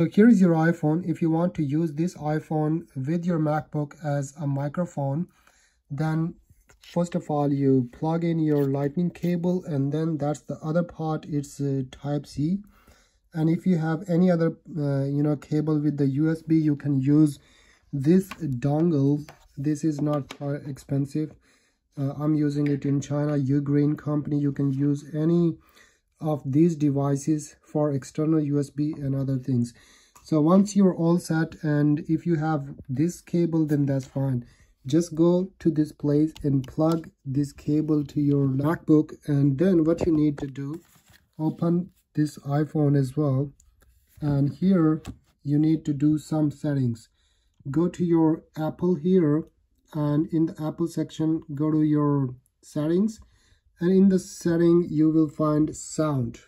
So here is your iPhone. If you want to use this iPhone with your MacBook as a microphone, then first of all you plug in your lightning cable and then that's the other part. It's uh, type c. And if you have any other uh, you know cable with the usb you can use this dongle. This is not expensive. Uh, i'm using it in china ugreen company. You can use any of these devices for external usb and other things. So once you're all set and if you have this cable then that's fine. Just go to this place and plug this cable to your macbook and then what you need to do open this iphone as well. And here you need to do some settings. Go to your apple here and in the apple section go to your settings and in the setting you will find sound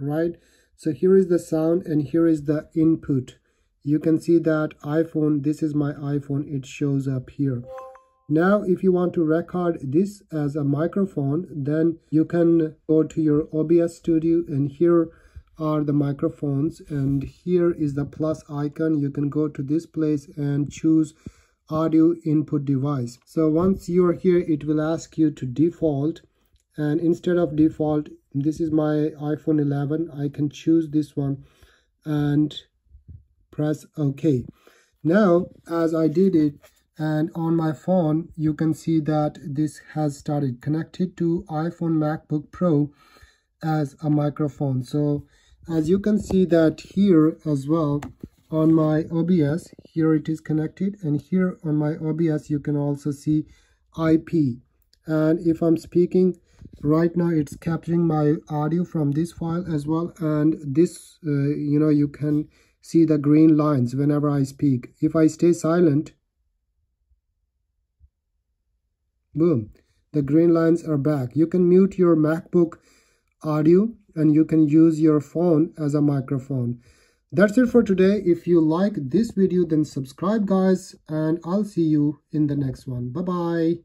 right? So here is the sound and here is the input. You can see that iphone this is my iphone it shows up here. Now if you want to record this as a microphone then you can go to your obs studio and here are the microphones. And here is the plus icon. You can go to this place and choose audio input device. So once you are here it will ask you to default and instead of default this is my iphone 11 i can choose this one and press OK. Now, as I did it, and on my phone, you can see that this has started connected to iPhone MacBook Pro as a microphone. So as you can see that here as well on my OBS, here it is connected and here on my OBS, you can also see IP. And if I'm speaking right now, it's capturing my audio from this file as well. And this, uh, you know, you can see the green lines whenever I speak. If I stay silent, boom, the green lines are back. You can mute your MacBook audio and you can use your phone as a microphone. That's it for today. If you like this video, then subscribe guys and I'll see you in the next one. Bye-bye.